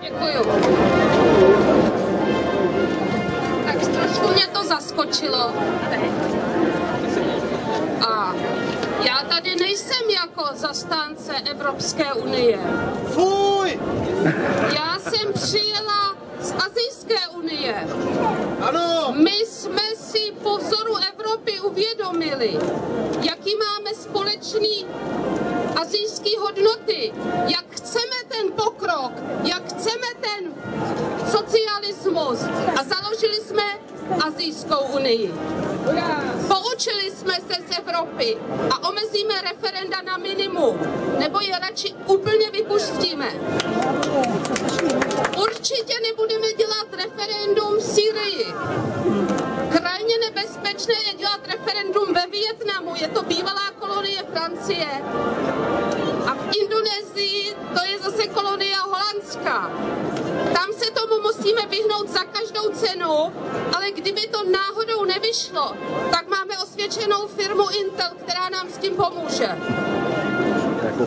Děkuju. Tak trošku mě to zaskočilo. A já tady nejsem jako zastánce Evropské unie. Fuj! Já jsem přijela z Azijské unie. Ano! My jsme si po vzoru Evropy uvědomili, jaký máme společný azijský hodnoty, jak Azijskou unii. Poučili jsme se z Evropy a omezíme referenda na minimum, nebo je radši úplně vypustíme. Určitě nebudeme dělat referendum v Syrii. Krajně nebezpečné je dělat referendum ve Vietnamu, je to bývalá kolonie Francie. A v Indonésii to je zase kolonie Holandska. Musíme vyhnout za každou cenu, ale kdyby to náhodou nevyšlo, tak máme osvědčenou firmu Intel, která nám s tím pomůže.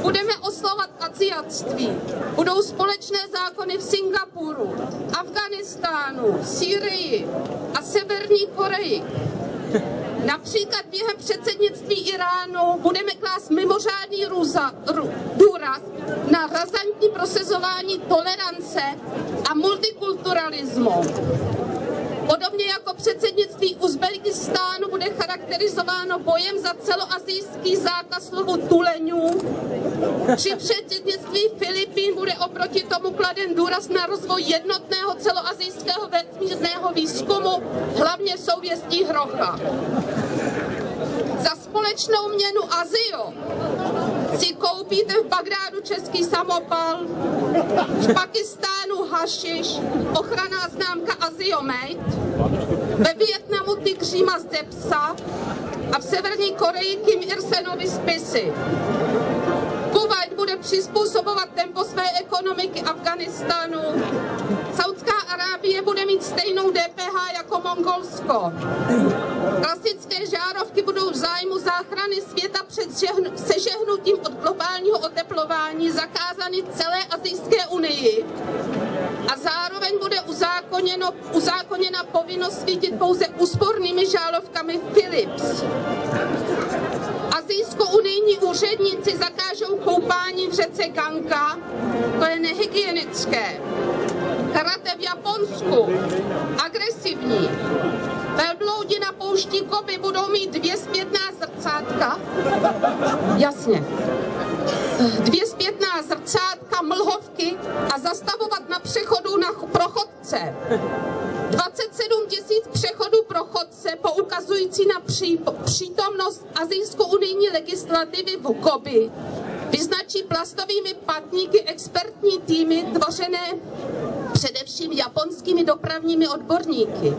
Budeme oslovat aziatství. Budou společné zákony v Singapuru, Afganistánu, Sýrii a Severní Koreji. Například během předsednictví Iránu budeme klást mimořádný růza, rů, důraz na razantní prosazování tolerance a multikulturalismu. Podobně jako předsednictví Uzbekistánu bude charakterizováno bojem za celoazijský zákaz lovu tuleňů. Při předsednictví Filipín bude oproti tomu kladen důraz na rozvoj jednotného celoazijského vesmírného výzkumu, hlavně souvěstí hrocha. Za společnou měnu Azio si koupíte v Bagdádu český samopal, v Pakistánu hašiš, ochranná známka Azio Made, ve Vietnamu tygří ze psa a v Severní Koreji Kim Il-senovi spisy. Kuwait bude přizpůsobovat tempo své ekonomiky Afganistánu. Saudská Arábie bude mít stejnou DPH jako Mongolsko. Klasické žárovky budou v zájmu záchrany světa před sežehnutím od globálního oteplování zakázány celé Azijské unii a zároveň bude uzákoněno, uzákoněna povinnost svítit pouze úspornými žálovkami Philips. Azijsko-unijní úředníci zakážou koupání v řece Ganka, to je nehygienické. Karate v Japonsku, agresivní. Velbloudi na poušti Koby budou mít dvě zpětná zrcátka. Jasně. Dvě zpětná zrcátka, mlhovky a zastavovat na přechodu na prochodce. 27 tisíc přechodů pro chodce poukazující na pří, přítomnost azijsko-unijní legislativy v Koby vyznačí plastovými patníky expertní týmy tvořené především japonskými dopravními odborníky.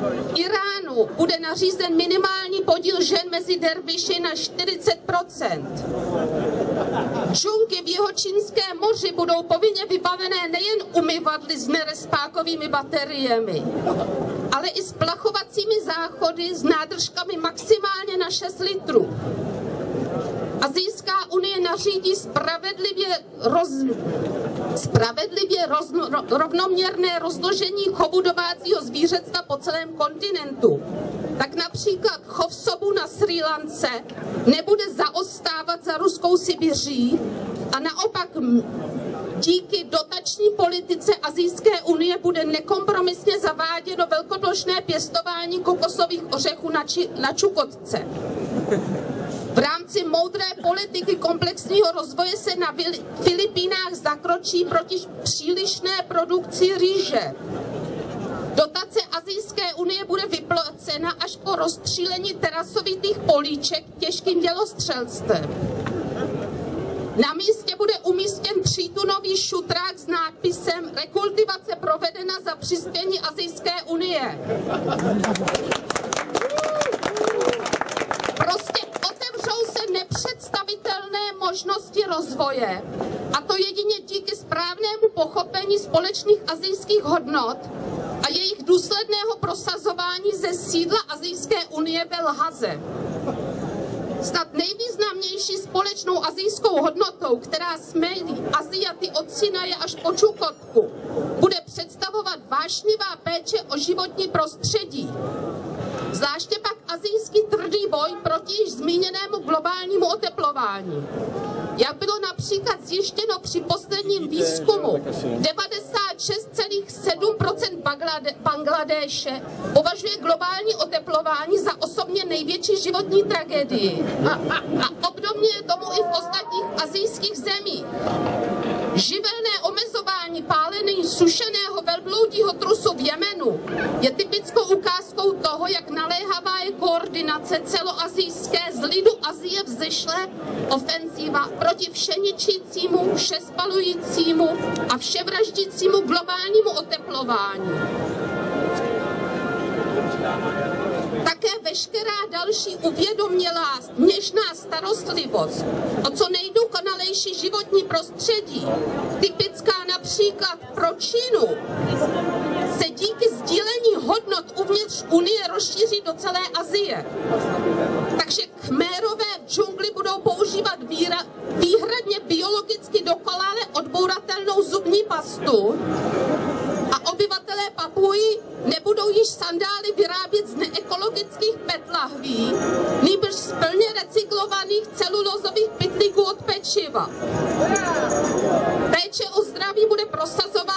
V Iránu bude nařízen minimální podíl žen mezi derviši na 40 Džunky v jeho čínském moři budou povinně vybavené nejen umyvadly s nerespákovými bateriemi, ale i s plachovacími záchody s nádržkami maximálně na 6 litrů. Azijská unie nařídí spravedlivě, roz, spravedlivě roz, rovnoměrné rozložení chovu domácího zvířectva po celém kontinentu. Tak například chov sobu na Sri Lance nebude zaostávat za ruskou Sibiří a naopak díky dotační politice Azijské unie bude nekompromisně zaváděno velkoplošné pěstování kokosových ořechů na, či, na Čukotce. V rámci moudré politiky komplexního rozvoje se na Filipínách zakročí proti přílišné produkci rýže. Dotace Azijské unie bude vyplacena až po rozstřílení terasovitých políček těžkým dělostřelstvem. Na místě bude umístěn třítunový šutrák s nápisem Rekultivace provedena za přispění Azijské unie. Rozvoje, a to jedině díky správnému pochopení společných azijských hodnot a jejich důsledného prosazování ze sídla Azijské unie ve Lhaze. Snad nejvýznamnější společnou azijskou hodnotou, která smélí Aziaty od Sinaje až po Čukotku, bude představovat vášnivá péče o životní prostředí. Zvláště pak azijský tvrdý boj proti již zmíněnému globálnímu oteplování. Jak bylo například zjištěno při posledním výzkumu, 96,7% Bangladéše považuje globální oteplování za osobně největší životní tragédii. A, a, a obdobně je tomu i v ostatních azijských zemích. Živelné omezování pálený sušeného velbloudího trusu v Jemenu je typickou ukázkou toho, jak naléhavá koordinace celoazijské z lidu Azie vzešlé ofenzíva proti všeničícímu, všespalujícímu a vševraždícímu globálnímu oteplování. Také veškerá další uvědomělá něžná starostlivost o co nejdokonalejší životní prostředí, typická například pro Čínu, se díky sdílení hodnot uvnitř Unie rozšíří do celé Azie. Takže kmérové v džungli budou používat víra, výhradně biologicky dokonale odbouratelnou zubní pastu a obyvatelé Papuji nebudou již sandály vyrábět z neekologických petlahví, nýbrž z plně recyklovaných celulozových pytlíků od pečiva. Péče o zdraví bude prosazována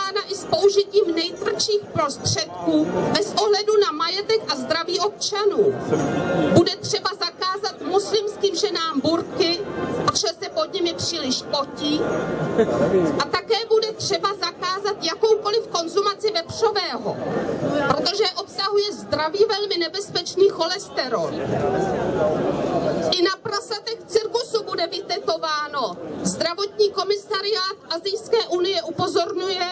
použitím nejtvrdších prostředků bez ohledu na majetek a zdraví občanů. Bude třeba zakázat muslimským ženám burky, protože se pod nimi příliš potí. A také bude třeba zakázat jakoukoliv konzumaci vepřového, protože obsahuje zdraví velmi nebezpečný cholesterol. I na prasatech cirkusu bude vytetováno. Zdravotní komisariát Azijské unie upozorňuje,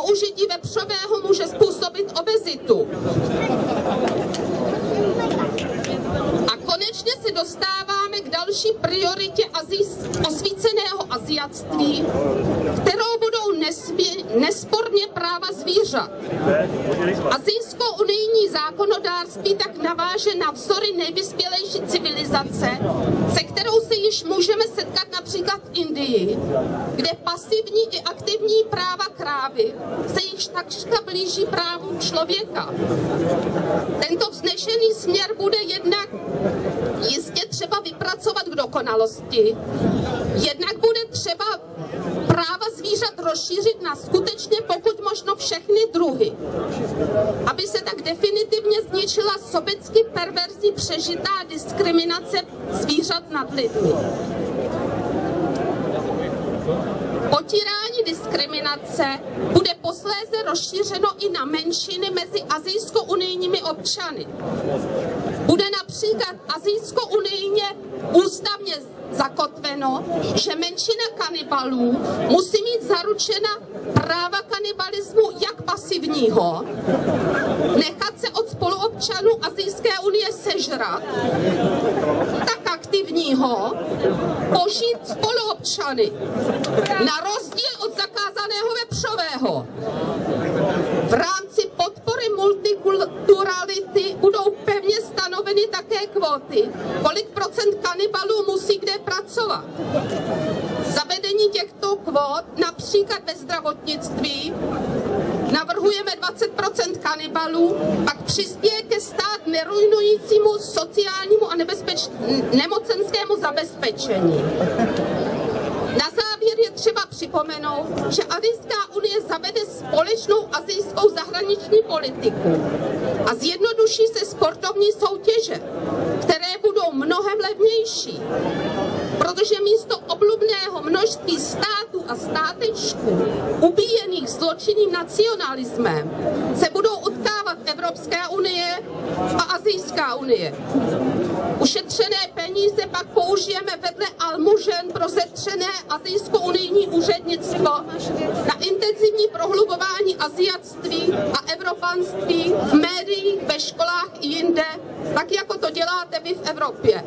použití vepřového může způsobit obezitu. A konečně se dostáváme k další prioritě azijs, osvíceného aziatství, nesmě, nesporně práva zvířat. Azijsko-unijní zákonodárství tak naváže na vzory nejvyspělejší civilizace, se kterou se již můžeme setkat například v Indii, kde pasivní i aktivní práva krávy se již takřka blíží právu člověka. Tento vznešený směr bude jednak jistě třeba vypracovat k dokonalosti, jednak bude třeba práva zvířat rozšířit na skutečně pokud možno všechny druhy, aby se tak definitivně zničila sobecky perverzní přežitá diskriminace zvířat nad lidmi. Potírání diskriminace bude posléze rozšířeno i na menšiny mezi azijsko-unijními občany. Bude například azijsko-unijně ústavně zakotveno, že menšina kanibalů musí mít zaručena práva kanibalismu jak pasivního, nechat se od spoluobčanů Azijské unie sežrat, tak aktivního, požít spoluobčany, na rozdíl od zakázaného vepřového. V rámci podpory multikulturality budou pevně stanoveny také kvóty, kolik procent kanibalů musí kde pracovat. Zavedení těchto kvót například ve zdravotnictví navrhujeme 20% kanibalů, pak přispěje ke stát nerujnujícímu sociálnímu a nebezpeč... nemocenskému zabezpečení. Na závěr je třeba připomenout, že Azijská unie zavede společnou azijskou zahraniční politiku a zjednoduší se sportovní soutěže, které budou mnohem levnější, protože místo oblubného množství států a státečků ubíjených zločinným nacionalismem se budou utkávat Evropské unie a Azijská unie. Ušetřené peníze pak použijeme vedle almužen pro zetřené azijsko-unijní úřednictvo na intenzivní prohlubování aziatství a evropanství v médiích, ve školách i jinde, tak jako to děláte vy v Evropě.